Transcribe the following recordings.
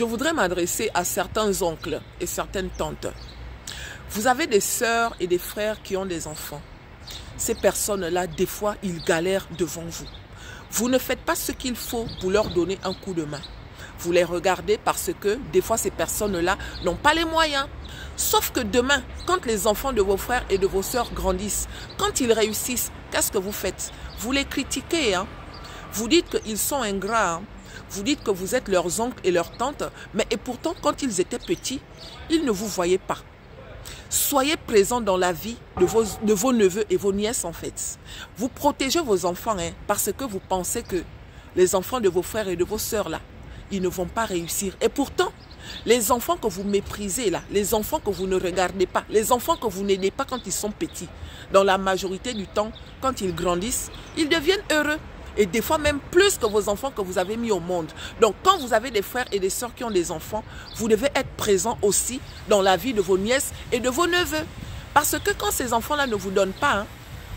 je voudrais m'adresser à certains oncles et certaines tantes. Vous avez des sœurs et des frères qui ont des enfants. Ces personnes-là, des fois, ils galèrent devant vous. Vous ne faites pas ce qu'il faut pour leur donner un coup de main. Vous les regardez parce que des fois ces personnes-là n'ont pas les moyens. Sauf que demain, quand les enfants de vos frères et de vos sœurs grandissent, quand ils réussissent, qu'est-ce que vous faites? Vous les critiquez. Hein? Vous dites qu'ils sont ingrats. Hein? Vous dites que vous êtes leurs oncles et leurs tantes. Mais et pourtant, quand ils étaient petits, ils ne vous voyaient pas. Soyez présents dans la vie de vos, neveux et vos nièces en fait. Vous protégez vos enfants hein, parce que vous pensez que les enfants de vos frères et de vos sœurs là, ils ne vont pas réussir. Et pourtant, les enfants que vous méprisez là, les enfants que vous ne regardez pas, les enfants que vous n'aidez pas quand ils sont petits, dans la majorité du temps, quand ils grandissent, ils deviennent heureux. Et des fois même plus que vos enfants que vous avez mis au monde. Donc quand vous avez des frères et des sœurs qui ont des enfants, vous devez être présent aussi dans la vie de vos nièces et de vos neveux. Parce que quand ces enfants-là ne vous donnent pas, hein,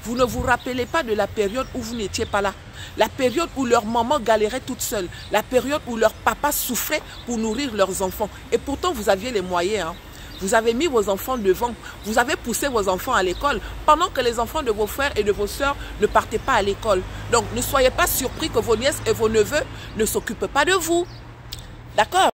vous ne vous rappelez pas de la période où vous n'étiez pas là. La période où leur maman galérait toute seule. La période où leur papa souffrait pour nourrir leurs enfants. Et pourtant, vous aviez les moyens. Hein. Vous avez mis vos enfants devant. Vous avez poussé vos enfants à l'école pendant que les enfants de vos frères et de vos sœurs ne partaient pas à l'école. Donc, ne soyez pas surpris que vos nièces et vos neveux ne s'occupent pas de vous. D'accord?